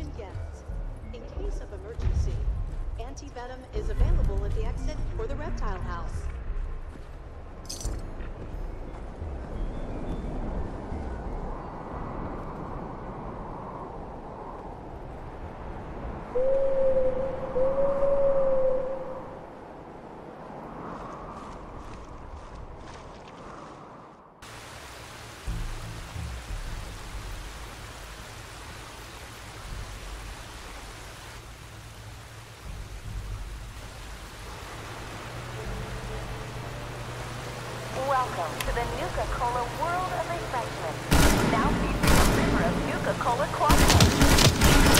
attention guests. In case of emergency, antivenom is available at the exit for the reptile house. Welcome to the Nuka-Cola world of refreshment. Now featuring a river of Nuka-Cola quality.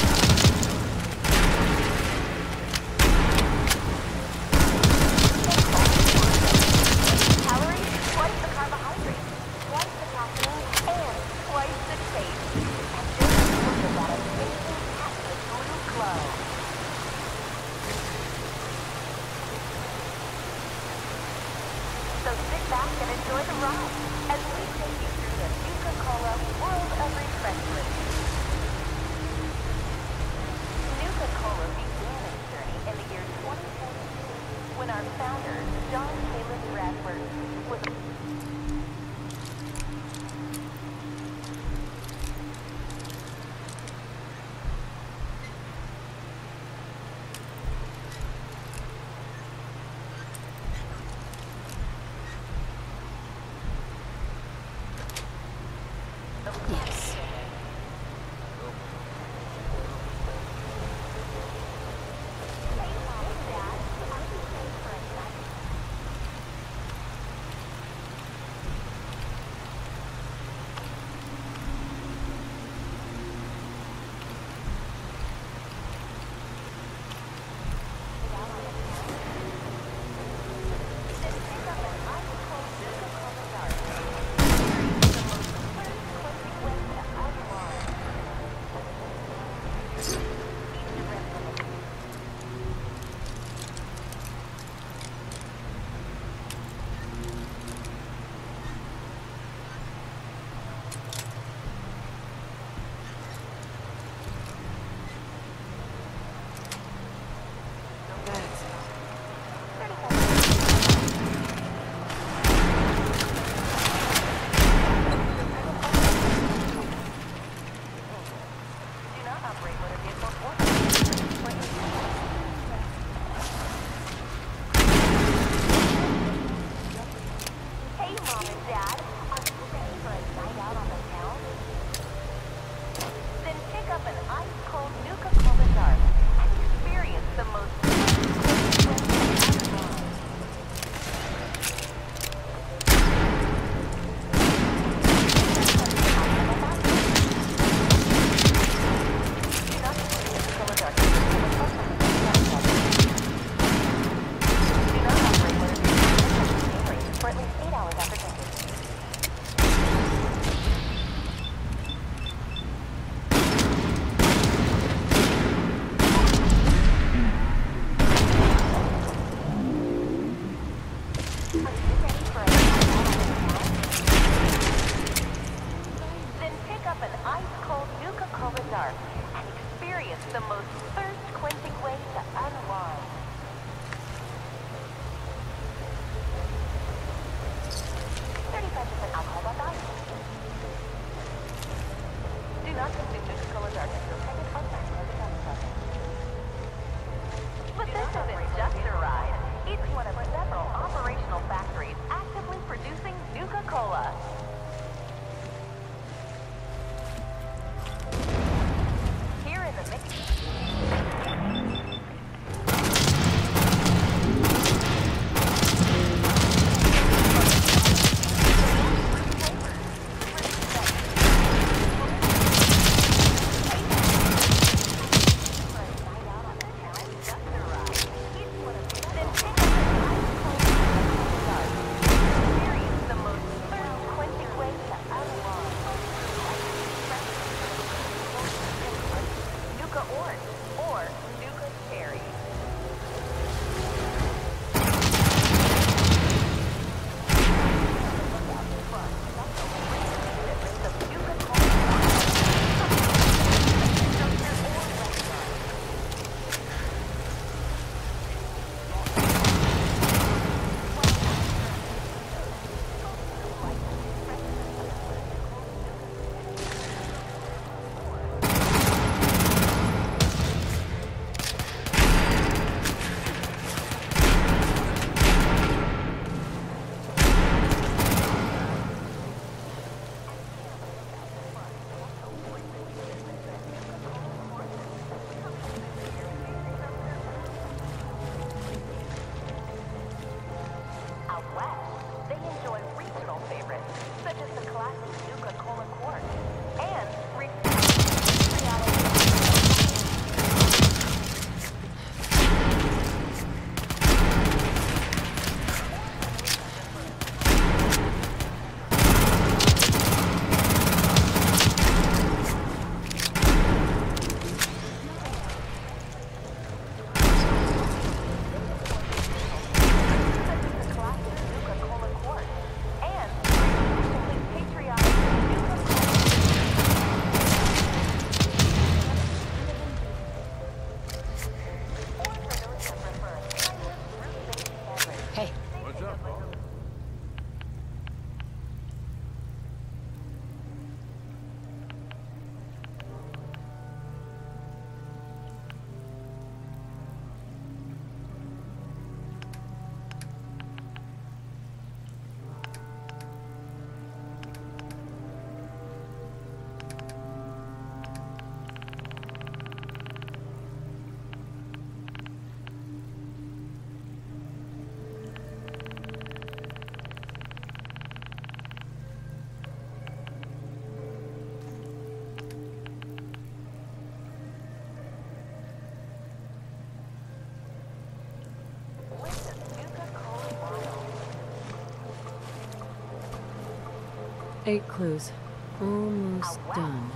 Eight clues. Almost done.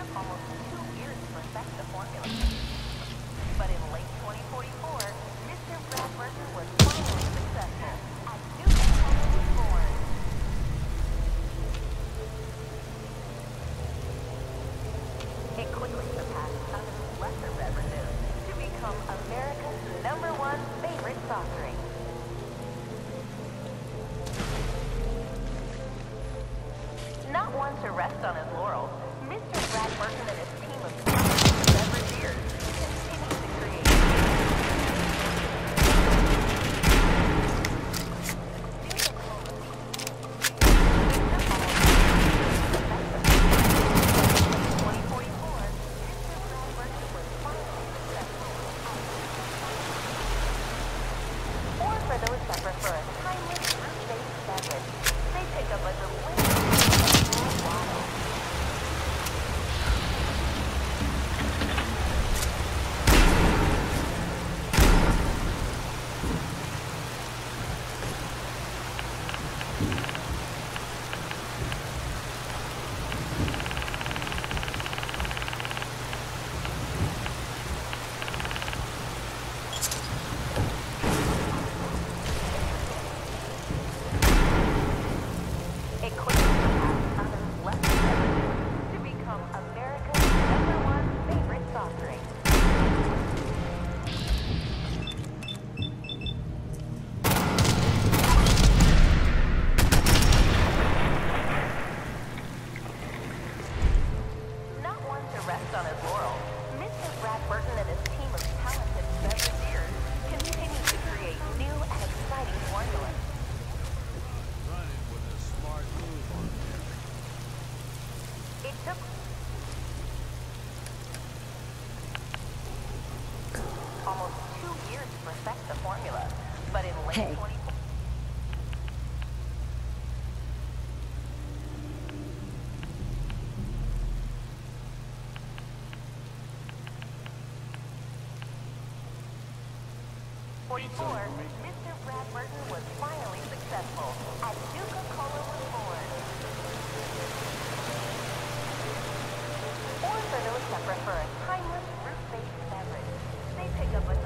took almost two years to perfect the formula. But in late 2044, Mr. Bradberton was finally successful at New Colony 4. Forty-four. Mr. Bradberton was finally successful, and Nuka-Cola was born. Orfanos suffer prefer a timeless root-based beverage. They pick up a